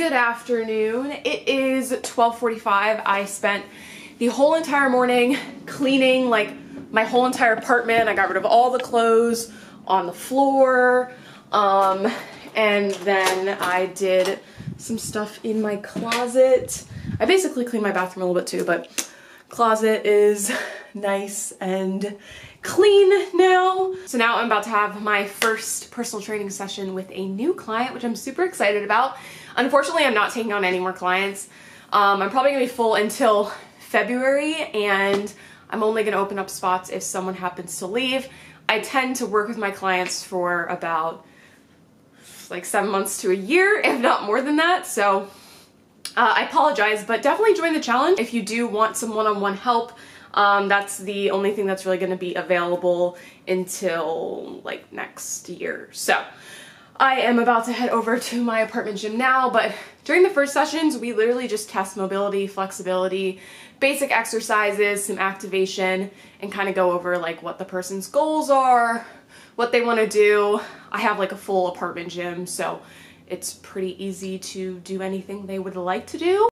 Good afternoon. It is 12:45. I spent the whole entire morning cleaning like my whole entire apartment. I got rid of all the clothes on the floor. Um, and then I did some stuff in my closet. I basically cleaned my bathroom a little bit too, but closet is nice and clean now. So now I'm about to have my first personal training session with a new client, which I'm super excited about. Unfortunately, I'm not taking on any more clients. Um, I'm probably gonna be full until February and I'm only gonna open up spots if someone happens to leave. I tend to work with my clients for about like seven months to a year, if not more than that. So uh, I apologize, but definitely join the challenge if you do want some one-on-one -on -one help. Um, that's the only thing that's really going to be available until like next year. So I am about to head over to my apartment gym now, but during the first sessions, we literally just test mobility, flexibility, basic exercises, some activation, and kind of go over like what the person's goals are, what they want to do. I have like a full apartment gym, so it's pretty easy to do anything they would like to do.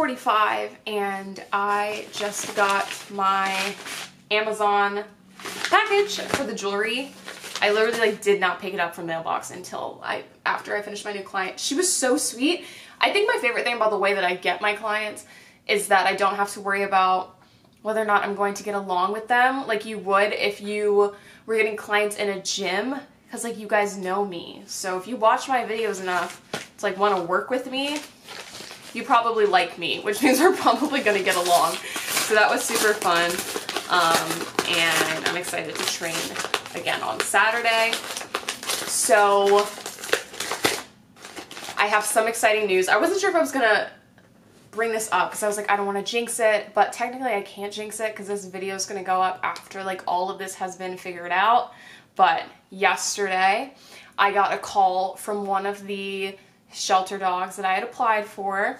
45, and I just got my Amazon package for the jewelry. I literally like did not pick it up from the mailbox until I after I finished my new client. She was so sweet. I think my favorite thing about the way that I get my clients is that I don't have to worry about whether or not I'm going to get along with them like you would if you were getting clients in a gym because like you guys know me. So if you watch my videos enough to like want to work with me, you probably like me, which means we're probably gonna get along. So that was super fun. Um, and I'm excited to train again on Saturday. So I have some exciting news. I wasn't sure if I was gonna bring this up because I was like, I don't want to jinx it, but technically I can't jinx it because this video is going to go up after like all of this has been figured out. But yesterday I got a call from one of the shelter dogs that I had applied for.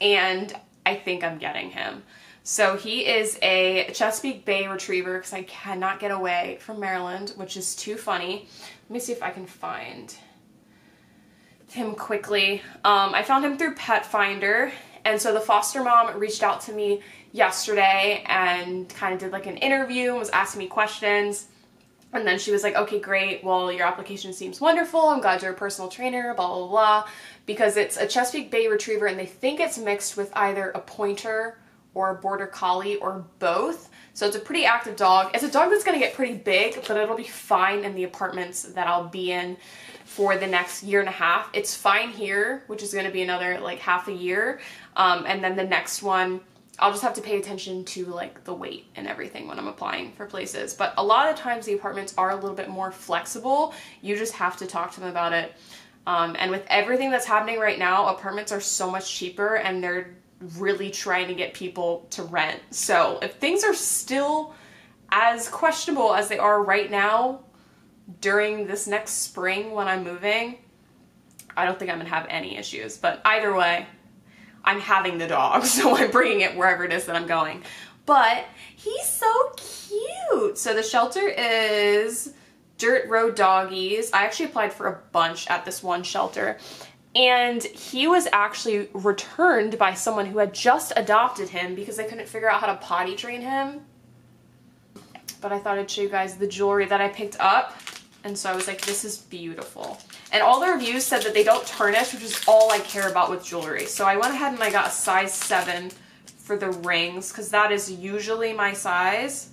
And I think I'm getting him. So he is a Chesapeake Bay Retriever because I cannot get away from Maryland, which is too funny. Let me see if I can find him quickly. Um, I found him through Pet Finder. And so the foster mom reached out to me yesterday and kind of did like an interview and was asking me questions. And then she was like, okay, great. Well, your application seems wonderful. I'm glad you're a personal trainer, blah, blah, blah. Because it's a Chesapeake Bay Retriever and they think it's mixed with either a pointer or a border collie or both. So it's a pretty active dog. It's a dog that's gonna get pretty big, but it'll be fine in the apartments that I'll be in for the next year and a half. It's fine here, which is gonna be another like half a year. Um, and then the next one, I'll just have to pay attention to like the weight and everything when I'm applying for places. But a lot of times the apartments are a little bit more flexible. You just have to talk to them about it. Um, and with everything that's happening right now, apartments are so much cheaper and they're really trying to get people to rent. So if things are still as questionable as they are right now during this next spring when I'm moving, I don't think I'm gonna have any issues. But either way, I'm having the dog, so I'm bringing it wherever it is that I'm going. But he's so cute. So the shelter is Dirt Road Doggies. I actually applied for a bunch at this one shelter. And he was actually returned by someone who had just adopted him because they couldn't figure out how to potty train him. But I thought I'd show you guys the jewelry that I picked up. And so I was like, this is beautiful. And all the reviews said that they don't tarnish, which is all I care about with jewelry. So I went ahead and I got a size 7 for the rings because that is usually my size.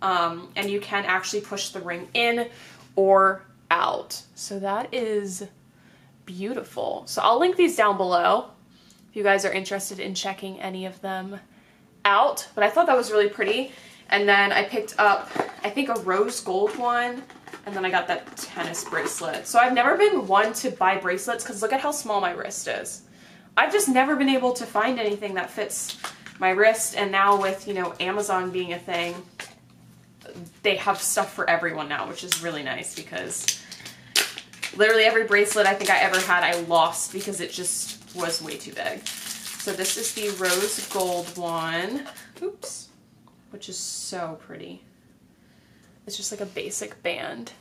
Um, and you can actually push the ring in or out. So that is beautiful. So I'll link these down below if you guys are interested in checking any of them out. But I thought that was really pretty. And then I picked up, I think, a rose gold one and then I got that tennis bracelet. So I've never been one to buy bracelets because look at how small my wrist is. I've just never been able to find anything that fits my wrist. And now with, you know, Amazon being a thing, they have stuff for everyone now, which is really nice because literally every bracelet I think I ever had, I lost because it just was way too big. So this is the rose gold one. Oops. Which is so pretty. It's just like a basic band.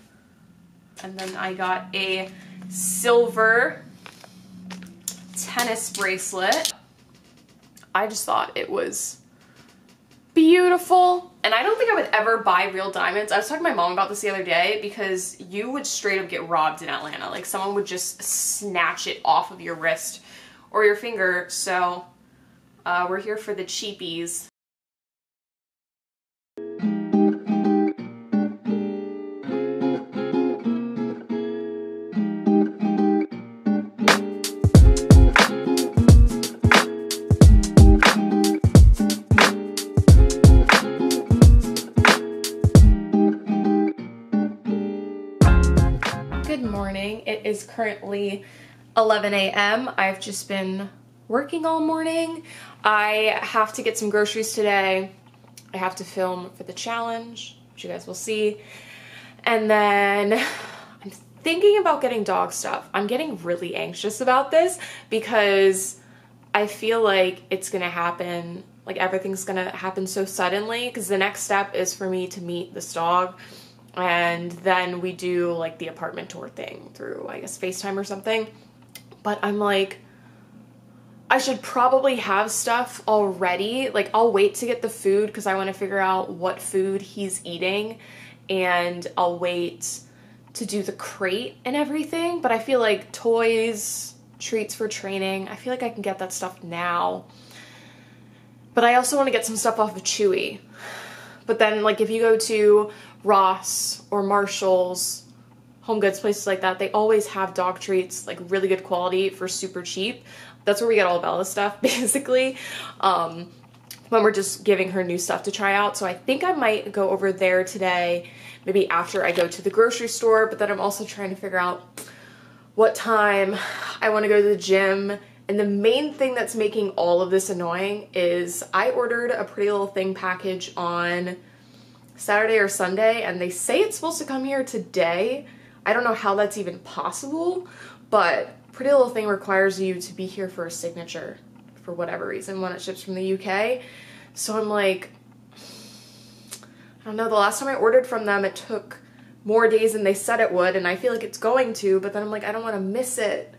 And then I got a silver tennis bracelet. I just thought it was beautiful. And I don't think I would ever buy real diamonds. I was talking to my mom about this the other day because you would straight up get robbed in Atlanta. Like someone would just snatch it off of your wrist or your finger. So uh, we're here for the cheapies. It is currently 11 a.m. I've just been working all morning. I have to get some groceries today. I have to film for the challenge, which you guys will see. And then I'm thinking about getting dog stuff. I'm getting really anxious about this because I feel like it's gonna happen, like everything's gonna happen so suddenly because the next step is for me to meet this dog and then we do like the apartment tour thing through I guess FaceTime or something. But I'm like I should probably have stuff already. Like I'll wait to get the food because I want to figure out what food he's eating and I'll wait to do the crate and everything, but I feel like toys, treats for training, I feel like I can get that stuff now. But I also want to get some stuff off of Chewy. But then like if you go to Ross or Marshall's, Home Goods, places like that, they always have dog treats, like really good quality for super cheap. That's where we get all of stuff, basically. Um, when we're just giving her new stuff to try out. So I think I might go over there today, maybe after I go to the grocery store, but then I'm also trying to figure out what time I want to go to the gym. And the main thing that's making all of this annoying is I ordered a Pretty Little Thing package on Saturday or Sunday and they say it's supposed to come here today. I don't know how that's even possible, but Pretty Little Thing requires you to be here for a signature for whatever reason when it ships from the UK. So I'm like, I don't know, the last time I ordered from them it took more days than they said it would and I feel like it's going to, but then I'm like, I don't want to miss it.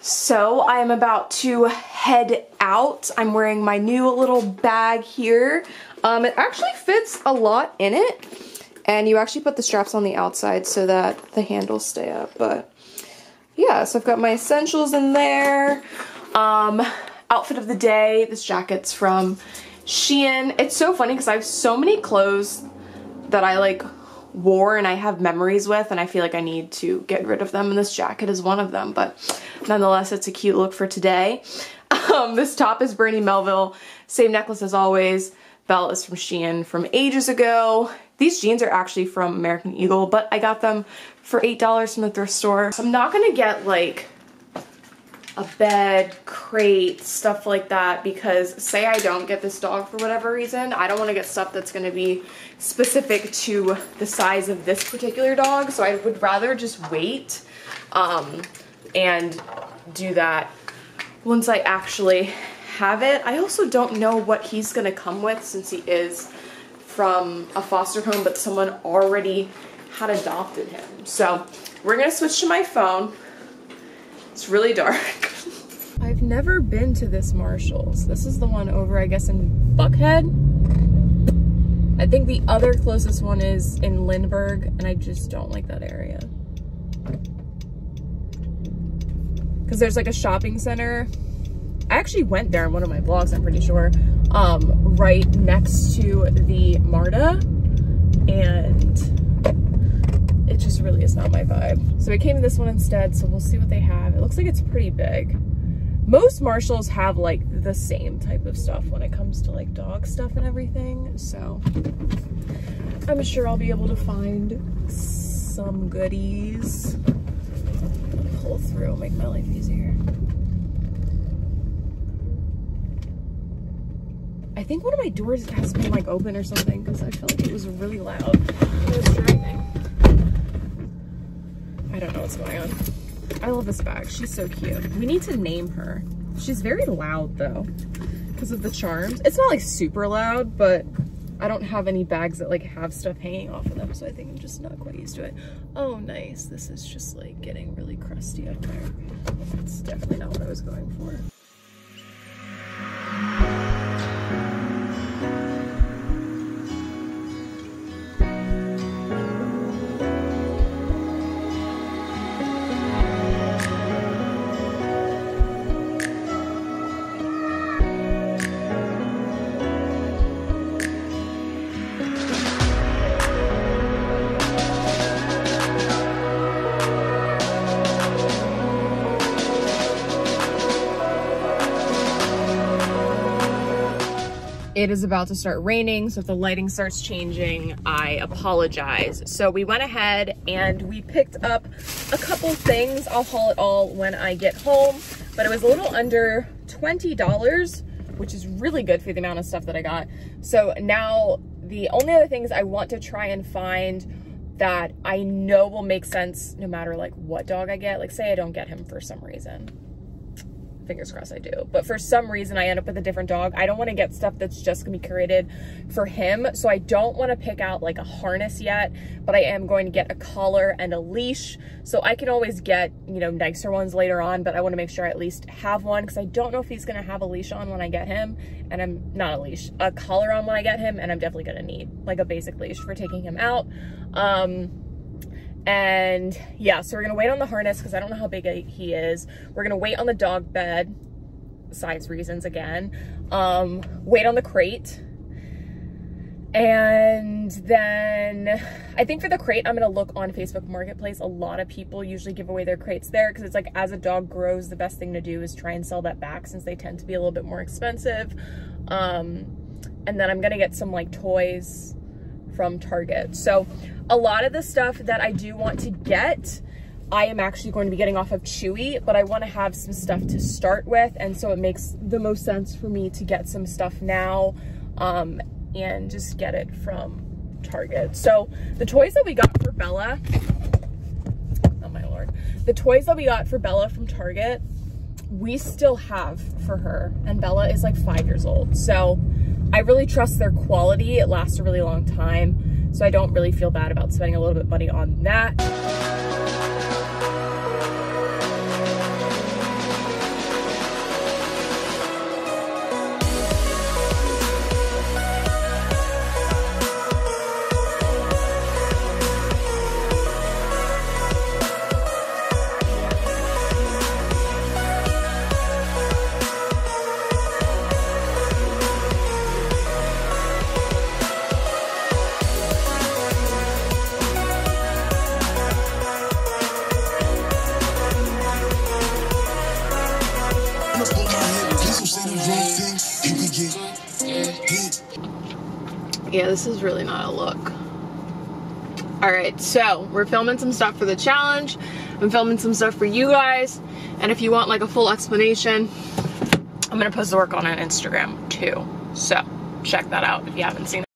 So I'm about to head out. I'm wearing my new little bag here. Um, it actually fits a lot in it. And you actually put the straps on the outside so that the handles stay up. But yeah, so I've got my essentials in there. Um, outfit of the day. This jacket's from Shein. It's so funny because I have so many clothes that I like wore and I have memories with and I feel like I need to get rid of them and this jacket is one of them but nonetheless it's a cute look for today. Um, this top is Brandy Melville, same necklace as always. Belt is from Shein from ages ago. These jeans are actually from American Eagle but I got them for $8 from the thrift store. I'm not gonna get like a bed, crate, stuff like that because say I don't get this dog for whatever reason, I don't want to get stuff that's going to be specific to the size of this particular dog. So I would rather just wait um, and do that once I actually have it. I also don't know what he's going to come with since he is from a foster home, but someone already had adopted him. So we're going to switch to my phone. It's really dark. I've never been to this Marshall's. This is the one over, I guess, in Buckhead. I think the other closest one is in Lindbergh, and I just don't like that area. Because there's like a shopping center. I actually went there in one of my vlogs, I'm pretty sure, um, right next to the MARTA. And it just really is not my vibe. So I came to this one instead, so we'll see what they have. It looks like it's pretty big. Most Marshalls have like the same type of stuff when it comes to like dog stuff and everything, so I'm sure I'll be able to find some goodies. Pull through, make my life easier. I think one of my doors has been like open or something because I feel like it was really loud. Was driving. I don't know what's going on. I love this bag. She's so cute. We need to name her. She's very loud though because of the charms. It's not like super loud, but I don't have any bags that like have stuff hanging off of them, so I think I'm just not quite used to it. Oh, nice. This is just like getting really crusty up there. That's definitely not what I was going for. It is about to start raining, so if the lighting starts changing, I apologize. So we went ahead and we picked up a couple things. I'll haul it all when I get home, but it was a little under $20, which is really good for the amount of stuff that I got. So now the only other things I want to try and find that I know will make sense no matter like what dog I get. Like say I don't get him for some reason fingers crossed I do. But for some reason I end up with a different dog. I don't want to get stuff that's just gonna be curated for him. So I don't want to pick out like a harness yet, but I am going to get a collar and a leash. So I can always get, you know, nicer ones later on, but I want to make sure I at least have one because I don't know if he's gonna have a leash on when I get him. And I'm not a leash, a collar on when I get him. And I'm definitely gonna need like a basic leash for taking him out. Um, and yeah, so we're gonna wait on the harness because I don't know how big he is. We're gonna wait on the dog bed, size reasons again. Um, wait on the crate. And then I think for the crate, I'm gonna look on Facebook Marketplace. A lot of people usually give away their crates there because it's like as a dog grows, the best thing to do is try and sell that back since they tend to be a little bit more expensive. Um, and then I'm gonna get some like toys from Target. So a lot of the stuff that I do want to get, I am actually going to be getting off of Chewy, but I want to have some stuff to start with. And so it makes the most sense for me to get some stuff now um, and just get it from Target. So the toys that we got for Bella, oh my Lord, the toys that we got for Bella from Target, we still have for her. And Bella is like five years old. So I really trust their quality. It lasts a really long time. So I don't really feel bad about spending a little bit of money on that. Yeah, this is really not a look. All right, so we're filming some stuff for the challenge. I'm filming some stuff for you guys. And if you want like a full explanation, I'm gonna post the work on an Instagram too. So check that out if you haven't seen it.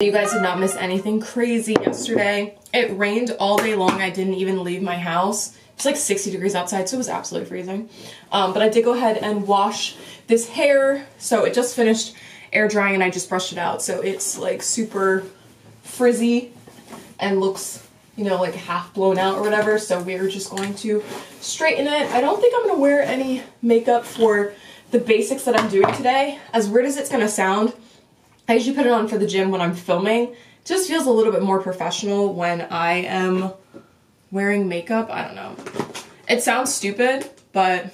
You guys did not miss anything crazy yesterday. It rained all day long. I didn't even leave my house. It's like 60 degrees outside, so it was absolutely freezing. Um, but I did go ahead and wash this hair. So it just finished air drying and I just brushed it out. So it's like super frizzy and looks you know, like half blown out or whatever. So we're just going to straighten it. I don't think I'm gonna wear any makeup for the basics that I'm doing today. As weird as it's gonna sound, I usually put it on for the gym when I'm filming. It just feels a little bit more professional when I am wearing makeup. I don't know. It sounds stupid, but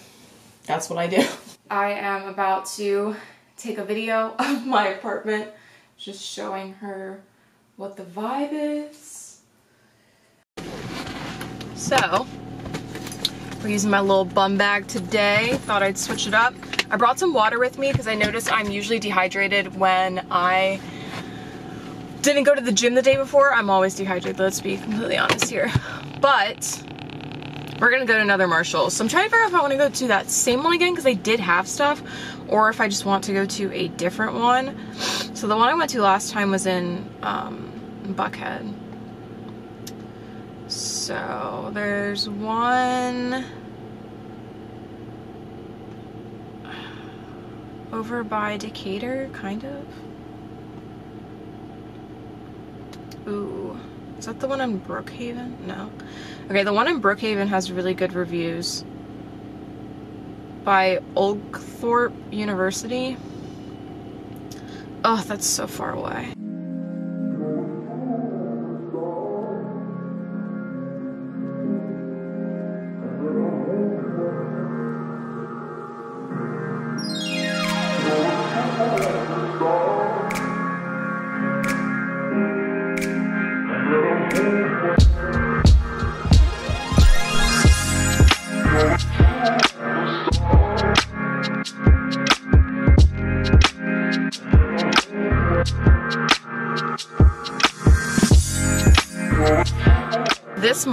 that's what I do. I am about to take a video of my apartment, just showing her what the vibe is. So, we're using my little bum bag today. Thought I'd switch it up. I brought some water with me because I noticed I'm usually dehydrated when I didn't go to the gym the day before. I'm always dehydrated, let's be completely honest here. But we're gonna go to another Marshall. So I'm trying to figure out if I wanna go to that same one again because they did have stuff or if I just want to go to a different one. So the one I went to last time was in um, Buckhead. So there's one over by Decatur, kind of. Ooh, is that the one in Brookhaven? No. Okay, the one in Brookhaven has really good reviews by Oglethorpe University. Oh, that's so far away.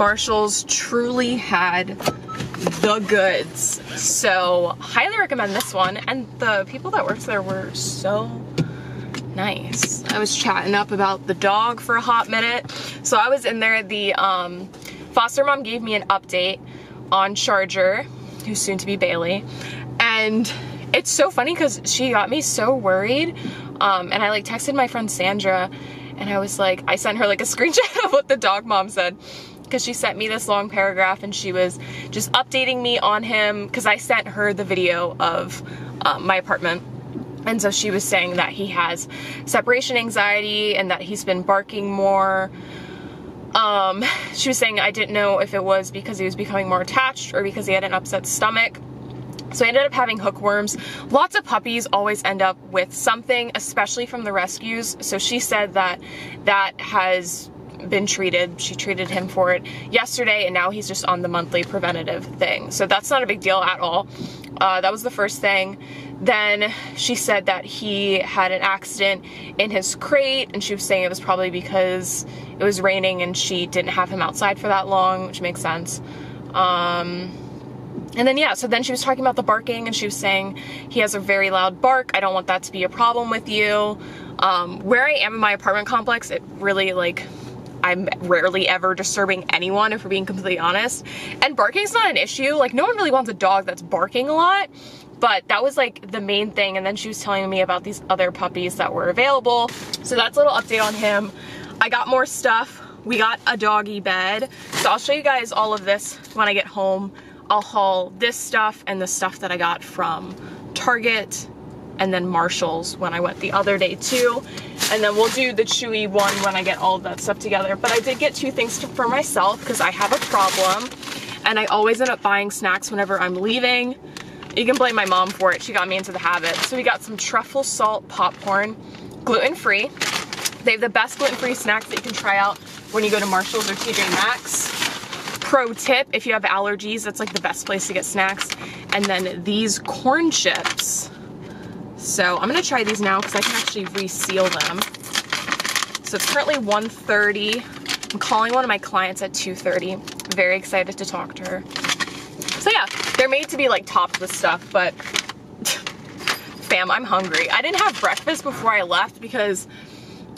Marshalls truly had the goods. So highly recommend this one. And the people that worked there were so nice. I was chatting up about the dog for a hot minute. So I was in there, the um, foster mom gave me an update on Charger, who's soon to be Bailey. And it's so funny because she got me so worried. Um, and I like texted my friend Sandra and I was like, I sent her like a screenshot of what the dog mom said because she sent me this long paragraph and she was just updating me on him because I sent her the video of um, my apartment. And so she was saying that he has separation anxiety and that he's been barking more. Um, she was saying I didn't know if it was because he was becoming more attached or because he had an upset stomach. So I ended up having hookworms. Lots of puppies always end up with something, especially from the rescues. So she said that that has been treated. She treated him for it yesterday and now he's just on the monthly preventative thing. So that's not a big deal at all. Uh, that was the first thing. Then she said that he had an accident in his crate and she was saying it was probably because it was raining and she didn't have him outside for that long, which makes sense. Um, and then yeah, so then she was talking about the barking and she was saying he has a very loud bark. I don't want that to be a problem with you. Um, where I am in my apartment complex, it really like I'm rarely ever disturbing anyone, if we're being completely honest. And barking's not an issue. Like, no one really wants a dog that's barking a lot. But that was like the main thing. And then she was telling me about these other puppies that were available. So that's a little update on him. I got more stuff. We got a doggy bed. So I'll show you guys all of this when I get home. I'll haul this stuff and the stuff that I got from Target and then Marshalls when I went the other day too. And then we'll do the Chewy one when I get all that stuff together. But I did get two things to, for myself because I have a problem and I always end up buying snacks whenever I'm leaving. You can blame my mom for it. She got me into the habit. So we got some truffle salt popcorn, gluten-free. They have the best gluten-free snacks that you can try out when you go to Marshall's or TJ Maxx. Pro tip, if you have allergies, that's like the best place to get snacks. And then these corn chips so I'm gonna try these now because I can actually reseal them. So it's currently 1.30. I'm calling one of my clients at 2.30. Very excited to talk to her. So yeah, they're made to be like topped with stuff, but fam, I'm hungry. I didn't have breakfast before I left because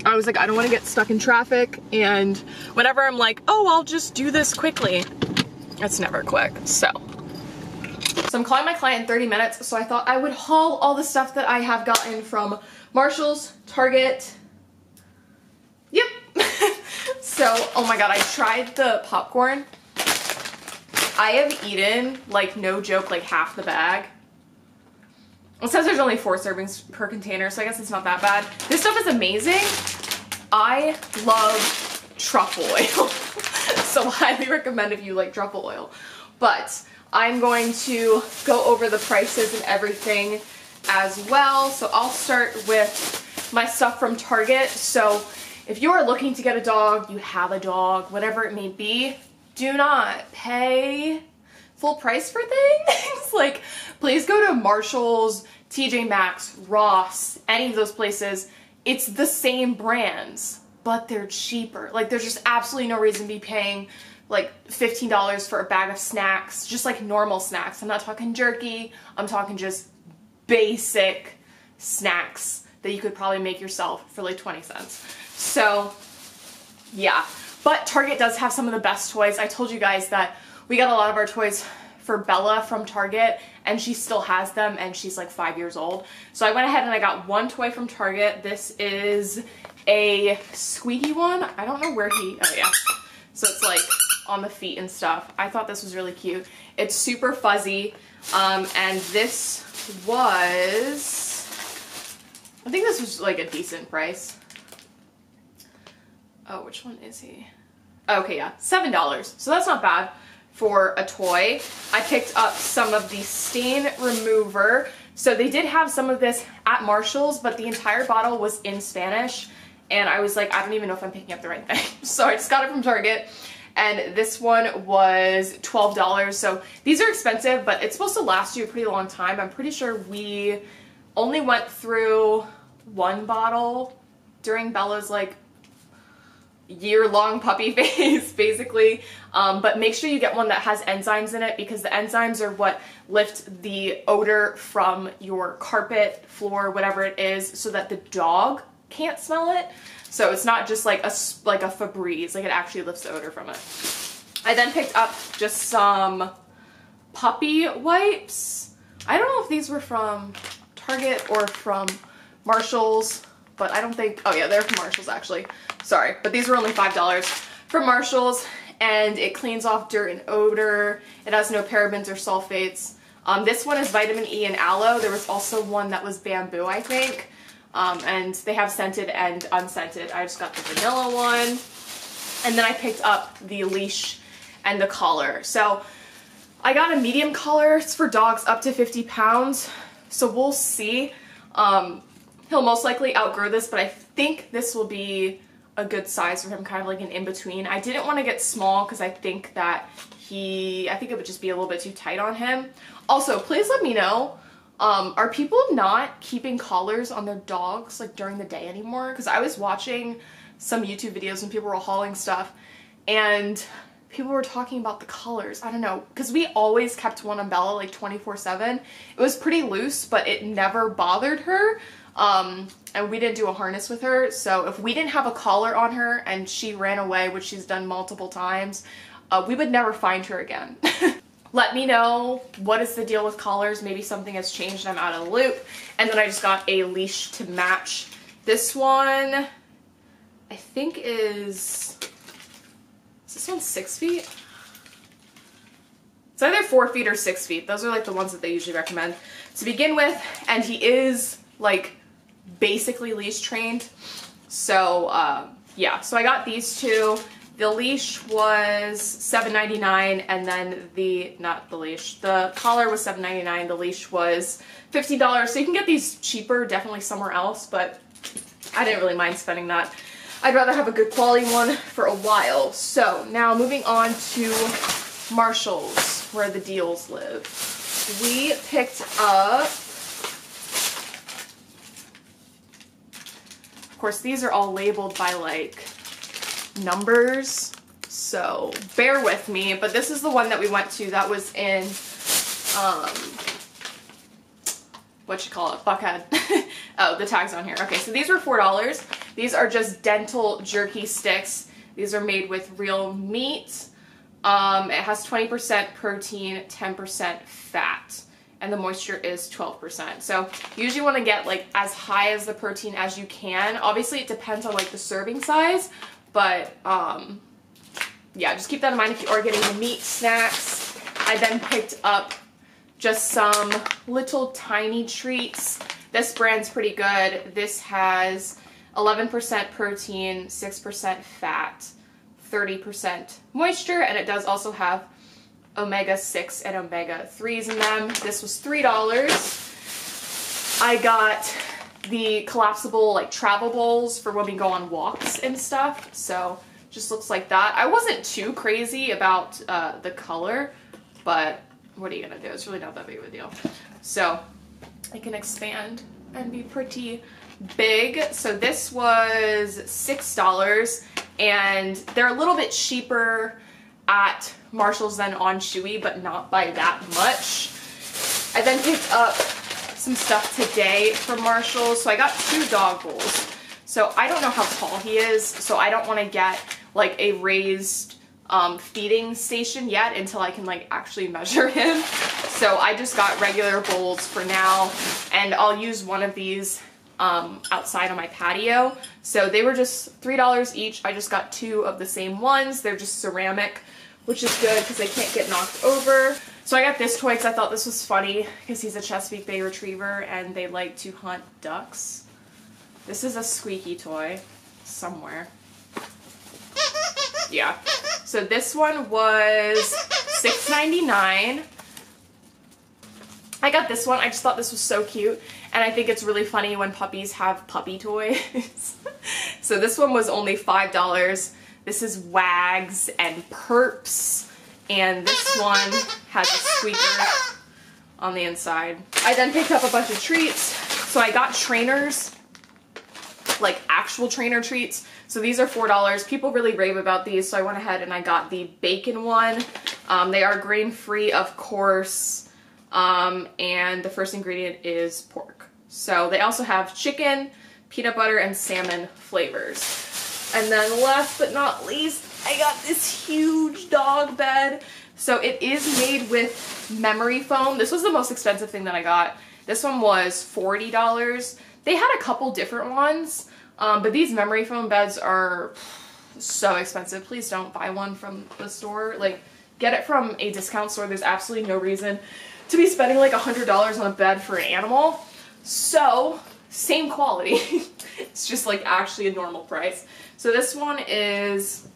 I was like, I don't want to get stuck in traffic. And whenever I'm like, oh, I'll just do this quickly, it's never quick. So so I'm calling my client in 30 minutes, so I thought I would haul all the stuff that I have gotten from Marshalls, Target. Yep. so oh my god, I tried the popcorn. I have eaten, like no joke, like half the bag. It says there's only four servings per container, so I guess it's not that bad. This stuff is amazing. I love truffle oil. so I highly recommend if you like truffle oil. But I'm going to go over the prices and everything as well. So I'll start with my stuff from Target. So if you are looking to get a dog, you have a dog, whatever it may be, do not pay full price for things. like, please go to Marshall's, TJ Maxx, Ross, any of those places. It's the same brands, but they're cheaper. Like, there's just absolutely no reason to be paying like $15 for a bag of snacks, just like normal snacks. I'm not talking jerky, I'm talking just basic snacks that you could probably make yourself for like 20 cents. So, yeah. But Target does have some of the best toys. I told you guys that we got a lot of our toys for Bella from Target and she still has them and she's like five years old. So I went ahead and I got one toy from Target. This is a squeaky one. I don't know where he, oh yeah. So it's like on the feet and stuff. I thought this was really cute. It's super fuzzy um, and this was, I think this was like a decent price. Oh, which one is he? Okay, yeah, $7. So that's not bad for a toy. I picked up some of the stain remover. So they did have some of this at Marshall's, but the entire bottle was in Spanish. And I was like, I don't even know if I'm picking up the right thing. So I just got it from Target. And this one was $12. So these are expensive, but it's supposed to last you a pretty long time. I'm pretty sure we only went through one bottle during Bella's like year-long puppy phase basically um, but make sure you get one that has enzymes in it because the enzymes are what lift the odor from your carpet floor whatever it is so that the dog can't smell it so it's not just like a like a Febreze like it actually lifts the odor from it I then picked up just some puppy wipes I don't know if these were from Target or from Marshall's but I don't think oh yeah they're from Marshall's actually Sorry, but these were only $5 from Marshalls and it cleans off dirt and odor. It has no parabens or sulfates. Um, this one is vitamin E and aloe. There was also one that was bamboo, I think. Um, and they have scented and unscented. I just got the vanilla one. And then I picked up the leash and the collar. So I got a medium collar. It's for dogs up to 50 pounds. So we'll see. Um, he'll most likely outgrow this, but I think this will be a good size for him, kind of like an in-between. I didn't want to get small because I think that he, I think it would just be a little bit too tight on him. Also, please let me know, um, are people not keeping collars on their dogs like during the day anymore? Because I was watching some YouTube videos when people were hauling stuff and people were talking about the collars. I don't know, because we always kept one on Bella like 24 7. It was pretty loose, but it never bothered her. Um, and we didn't do a harness with her. So if we didn't have a collar on her and she ran away, which she's done multiple times, uh, we would never find her again. Let me know what is the deal with collars. Maybe something has changed I'm out of the loop. And then I just got a leash to match. This one, I think is, is this one six feet? It's either four feet or six feet. Those are like the ones that they usually recommend to begin with. And he is like basically leash trained. So uh, yeah, so I got these two. The leash was $7.99 and then the, not the leash, the collar was $7.99, the leash was $15. So you can get these cheaper definitely somewhere else, but I didn't really mind spending that. I'd rather have a good quality one for a while. So now moving on to Marshall's, where the deals live. We picked up Of course, these are all labeled by like numbers, so bear with me. But this is the one that we went to that was in, um, what you call it, Buckhead. oh, the tag's on here. Okay, so these were $4. These are just dental jerky sticks. These are made with real meat. Um, it has 20% protein, 10% fat and the moisture is 12%. So you usually want to get like as high as the protein as you can. Obviously it depends on like the serving size, But um, yeah, just keep that in mind if you are getting the meat snacks. I then picked up just some little tiny treats. This brand's pretty good. This has 11% protein, 6% fat, 30% moisture, and it does also have omega-6 and omega-3s in them. This was $3. I got the collapsible like travel bowls for when we go on walks and stuff. So just looks like that. I wasn't too crazy about uh, the color, but what are you gonna do? It's really not that big of a deal. So it can expand and be pretty big. So this was $6 and they're a little bit cheaper at Marshall's than on Chewy, but not by that much. I then picked up some stuff today from Marshall. So I got two dog bowls. So I don't know how tall he is, so I don't want to get like a raised um, feeding station yet until I can like actually measure him. So I just got regular bowls for now and I'll use one of these um, outside on my patio. So they were just $3 each. I just got two of the same ones. They're just ceramic, which is good because they can't get knocked over. So I got this toy because I thought this was funny because he's a Chesapeake Bay Retriever and they like to hunt ducks. This is a squeaky toy somewhere. Yeah. So this one was $6.99. I got this one. I just thought this was so cute. And I think it's really funny when puppies have puppy toys. so this one was only $5. This is Wags and Perps and this one has a squeaker on the inside. I then picked up a bunch of treats. So I got trainers, like actual trainer treats. So these are $4. People really rave about these, so I went ahead and I got the bacon one. Um, they are grain-free, of course, um, and the first ingredient is pork. So they also have chicken, peanut butter, and salmon flavors. And then last but not least, I got this huge dog bed. So it is made with memory foam. This was the most expensive thing that I got. This one was $40. They had a couple different ones, um, but these memory foam beds are so expensive. Please don't buy one from the store. Like, get it from a discount store. There's absolutely no reason to be spending like $100 on a bed for an animal. So, same quality. it's just like actually a normal price. So this one is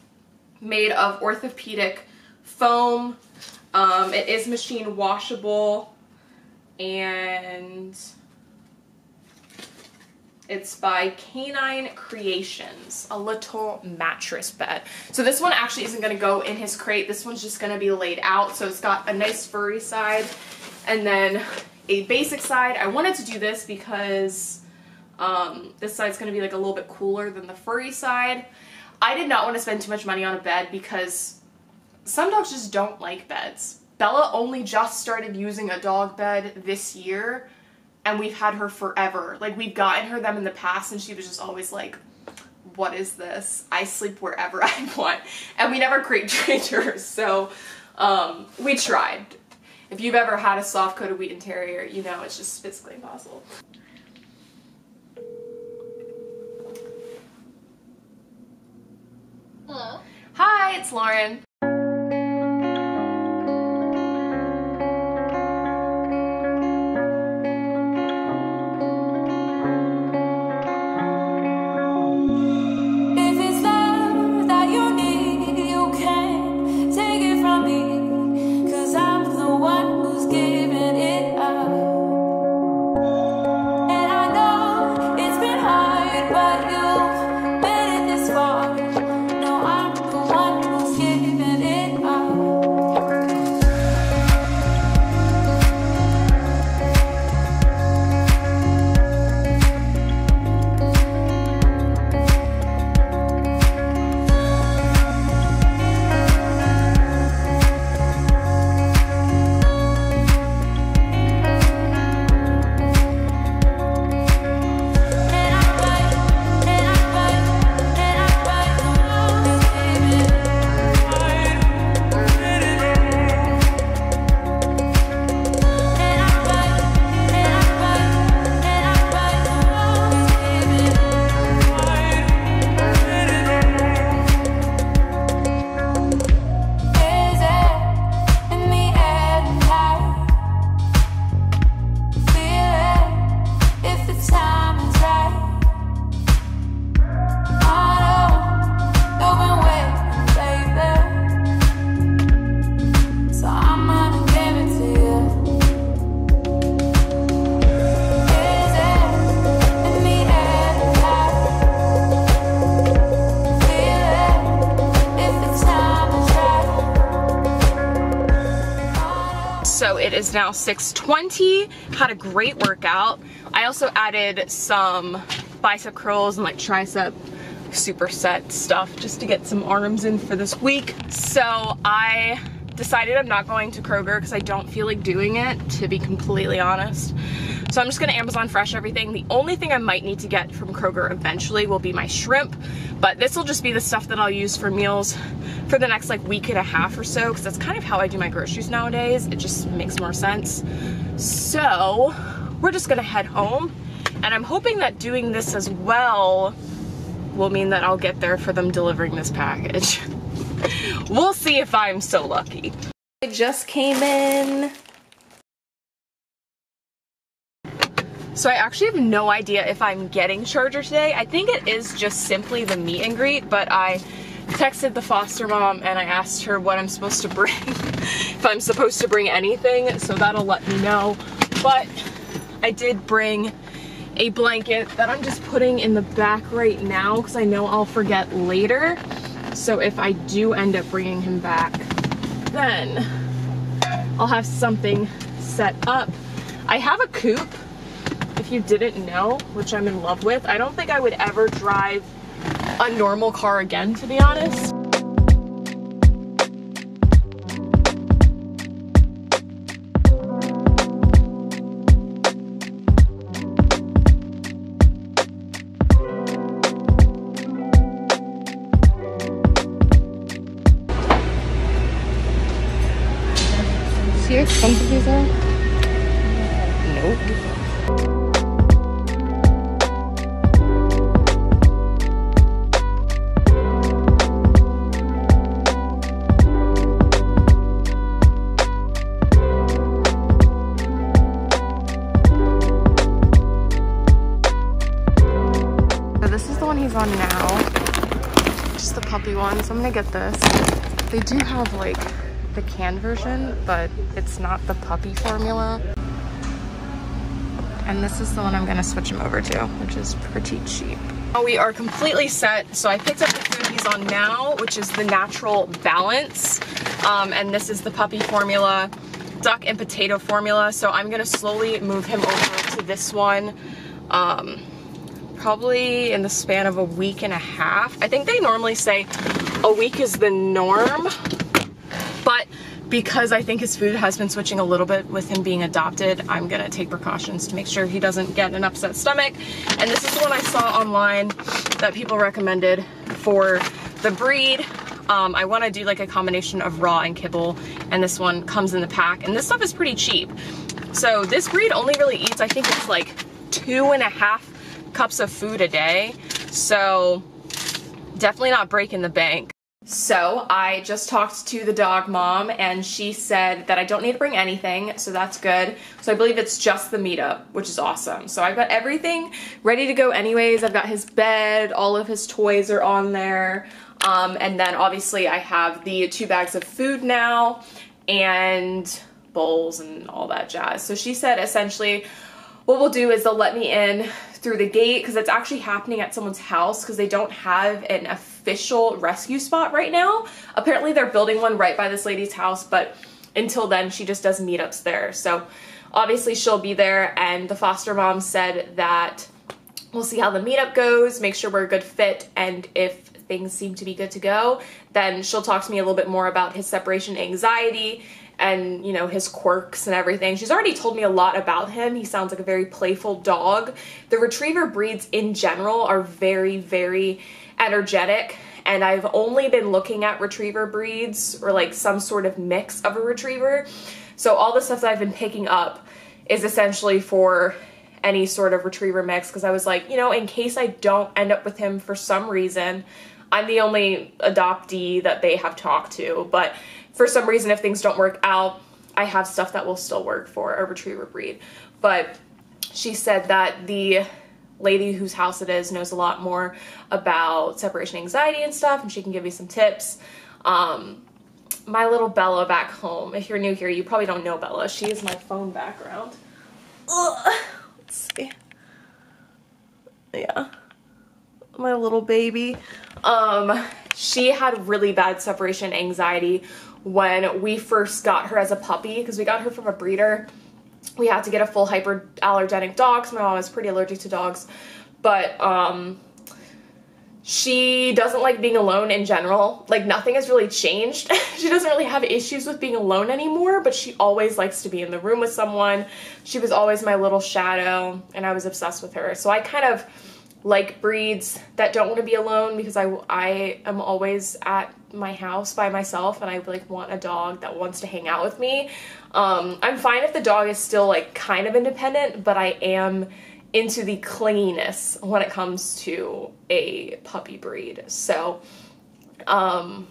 made of orthopedic foam. Um, it is machine washable and it's by Canine Creations, a little mattress bed. So this one actually isn't going to go in his crate. This one's just going to be laid out. So it's got a nice furry side and then a basic side. I wanted to do this because um, this side's going to be like a little bit cooler than the furry side. I did not want to spend too much money on a bed because some dogs just don't like beds. Bella only just started using a dog bed this year and we've had her forever. Like we've gotten her them in the past and she was just always like, what is this? I sleep wherever I want. And we never crate trained her, so um, we tried. If you've ever had a soft coated Wheaten Terrier, you know it's just physically impossible. Hello. Hi, it's Lauren. Now 6.20. Had a great workout. I also added some bicep curls and like tricep superset stuff just to get some arms in for this week. So I decided I'm not going to Kroger because I don't feel like doing it, to be completely honest. So I'm just gonna Amazon Fresh everything. The only thing I might need to get from Kroger eventually will be my shrimp, but this will just be the stuff that I'll use for meals for the next like week and a half or so, because that's kind of how I do my groceries nowadays. It just makes more sense. So we're just gonna head home, and I'm hoping that doing this as well will mean that I'll get there for them delivering this package. we'll see if I'm so lucky. I just came in. So I actually have no idea if I'm getting charger today. I think it is just simply the meet and greet, but I texted the foster mom and I asked her what I'm supposed to bring, if I'm supposed to bring anything, so that'll let me know. But I did bring a blanket that I'm just putting in the back right now because I know I'll forget later. So if I do end up bringing him back, then I'll have something set up. I have a coupe if you didn't know, which I'm in love with, I don't think I would ever drive a normal car again, to be honest. Are? Nope. on now. Just the puppy one, so I'm gonna get this. They do have like canned version, but it's not the puppy formula. And this is the one I'm gonna switch him over to, which is pretty cheap. We are completely set, so I picked up the food he's on now, which is the Natural Balance. Um, and this is the puppy formula, duck and potato formula. So I'm gonna slowly move him over to this one. Um, probably in the span of a week and a half. I think they normally say a week is the norm, because I think his food has been switching a little bit with him being adopted, I'm gonna take precautions to make sure he doesn't get an upset stomach. And this is the one I saw online that people recommended for the breed. Um, I wanna do like a combination of raw and kibble, and this one comes in the pack, and this stuff is pretty cheap. So this breed only really eats, I think it's like two and a half cups of food a day. So definitely not breaking the bank. So I just talked to the dog mom and she said that I don't need to bring anything, so that's good. So I believe it's just the meetup, which is awesome. So I've got everything ready to go anyways. I've got his bed, all of his toys are on there. Um, and then obviously I have the two bags of food now and bowls and all that jazz. So she said essentially what we'll do is they'll let me in through the gate because it's actually happening at someone's house because they don't have an official rescue spot right now. Apparently they're building one right by this lady's house, but until then she just does meetups there. So obviously she'll be there and the foster mom said that we'll see how the meetup goes, make sure we're a good fit, and if things seem to be good to go, then she'll talk to me a little bit more about his separation anxiety and you know his quirks and everything. She's already told me a lot about him. He sounds like a very playful dog. The retriever breeds in general are very very energetic and I've only been looking at retriever breeds or like some sort of mix of a retriever. So all the stuff that I've been picking up is essentially for any sort of retriever mix because I was like, you know, in case I don't end up with him for some reason, I'm the only adoptee that they have talked to, but for some reason, if things don't work out, I have stuff that will still work for a retriever breed. But she said that the lady whose house it is knows a lot more about separation anxiety and stuff, and she can give you some tips. Um, my little Bella back home, if you're new here, you probably don't know Bella. She is my phone background. Ugh. Let's see. Yeah. My little baby. Um, she had really bad separation anxiety when we first got her as a puppy because we got her from a breeder. We had to get a full hyperallergenic dog because my mom is pretty allergic to dogs. But um, she doesn't like being alone in general. Like nothing has really changed. she doesn't really have issues with being alone anymore, but she always likes to be in the room with someone. She was always my little shadow and I was obsessed with her. So I kind of like breeds that don't want to be alone because I, I am always at my house by myself and I like want a dog that wants to hang out with me. Um, I'm fine if the dog is still like kind of independent, but I am into the clinginess when it comes to a puppy breed. So, um,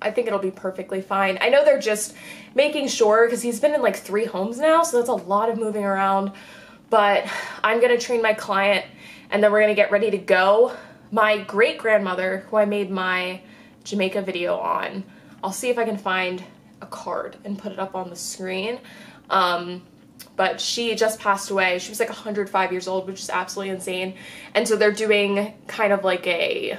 I think it'll be perfectly fine. I know they're just making sure because he's been in like three homes now, so that's a lot of moving around. But I'm gonna train my client and then we're gonna get ready to go. My great grandmother, who I made my Jamaica video on, I'll see if I can find a card and put it up on the screen. Um, but she just passed away. She was like 105 years old, which is absolutely insane. And so they're doing kind of like a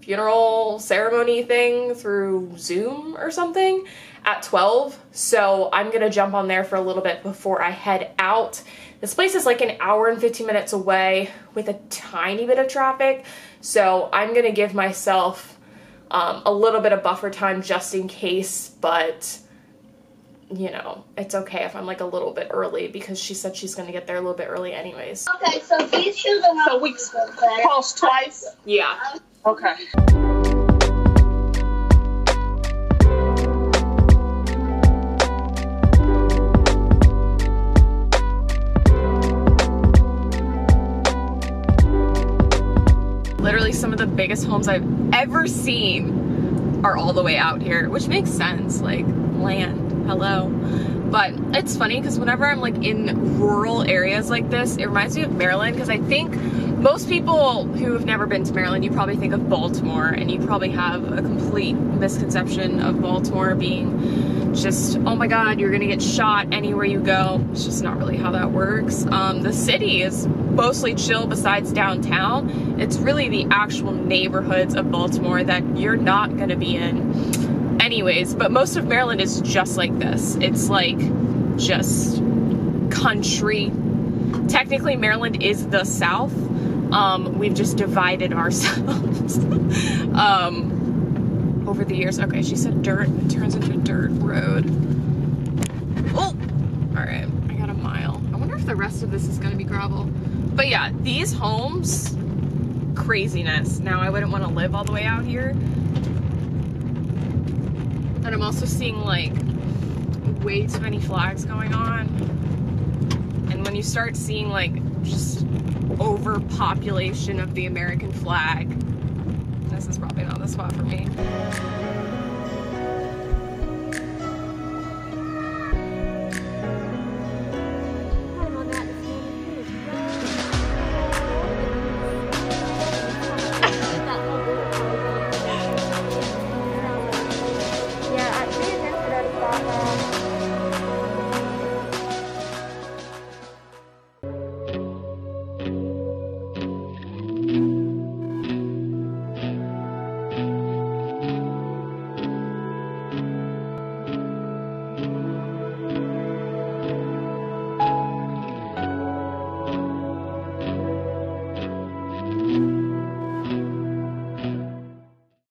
funeral ceremony thing through Zoom or something at 12. So I'm gonna jump on there for a little bit before I head out. This place is like an hour and 15 minutes away with a tiny bit of traffic. So I'm gonna give myself um, a little bit of buffer time just in case, but you know, it's okay if I'm like a little bit early because she said she's gonna get there a little bit early anyways. Okay, so these shoes are not So we crossed twice? Yeah. Okay. Biggest homes I've ever seen are all the way out here, which makes sense, like land, hello. But it's funny because whenever I'm like in rural areas like this, it reminds me of Maryland because I think most people who have never been to Maryland, you probably think of Baltimore and you probably have a complete misconception of Baltimore being just, oh my God, you're gonna get shot anywhere you go. It's just not really how that works. Um, the city is mostly chill besides downtown. It's really the actual neighborhoods of Baltimore that you're not gonna be in anyways, but most of Maryland is just like this. It's like just country. Technically, Maryland is the South. Um, we've just divided ourselves um, over the years. Okay, she said dirt. It turns into dirt road. Oh, all right. I got a mile. I wonder if the rest of this is going to be gravel. But yeah, these homes, craziness. Now, I wouldn't want to live all the way out here. And I'm also seeing like way too many flags going on. And when you start seeing like just overpopulation of the American flag, this is probably not the spot for me.